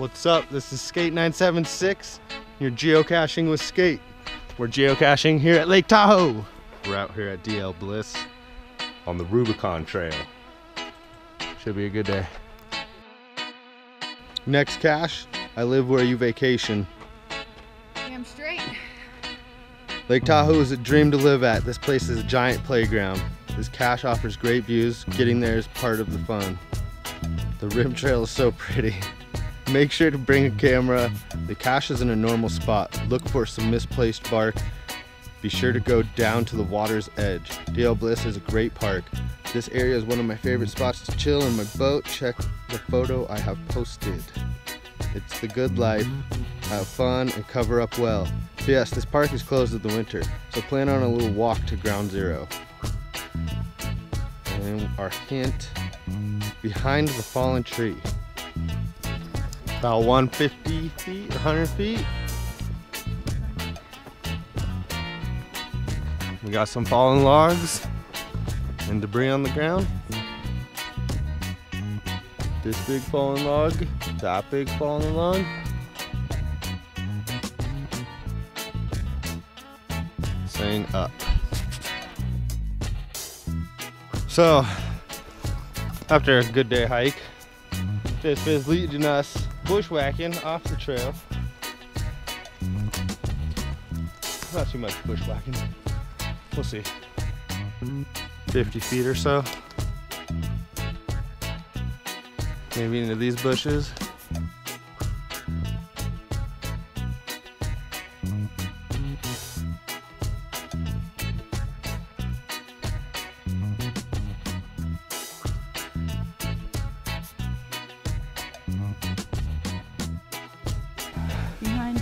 What's up? This is Skeight 976. You're geocaching with Skeight. We're geocaching here at Lake Tahoe. We're out here at DL Bliss on the Rubicon Trail. Should be a good day. Next cache, I live where you vacation. Damn straight. Lake Tahoe is a dream to live at. This place is a giant playground. This cache offers great views. Getting there is part of the fun. The rim trail is so pretty. Make sure to bring a camera. The cache is in a normal spot. Look for some misplaced bark. Be sure to go down to the water's edge. DL Bliss is a great park. This area is one of my favorite spots to chill in my boat. Check the photo I have posted. It's the good life. Have fun and cover up well. Yes, this park is closed in the winter, so plan on a little walk to ground zero. And our hint, behind the fallen tree. About 150 feet, 100 feet. We got some fallen logs and debris on the ground. This big fallen log, that big fallen log. Saying up. So, after a good day hike, this is leading us bushwhacking off the trail. Not too much bushwhacking. We'll see. 50 feet or so. Maybe into these bushes.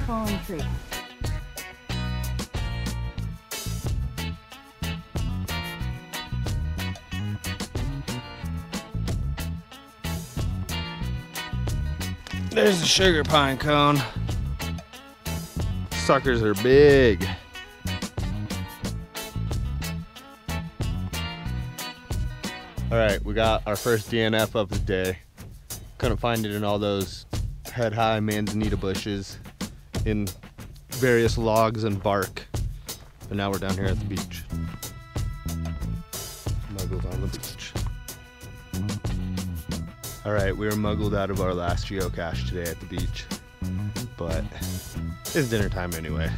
Fallen tree. There's the sugar pine cone. Suckers are big. All right, we got our first DNF of the day. Couldn't find it in all those head high manzanita bushes, in various logs and bark. But now we're down here at the beach. Muggles on the beach. All right, we were muggled out of our last geocache today at the beach, but it's dinner time anyway.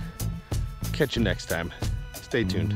Catch you next time. Stay tuned.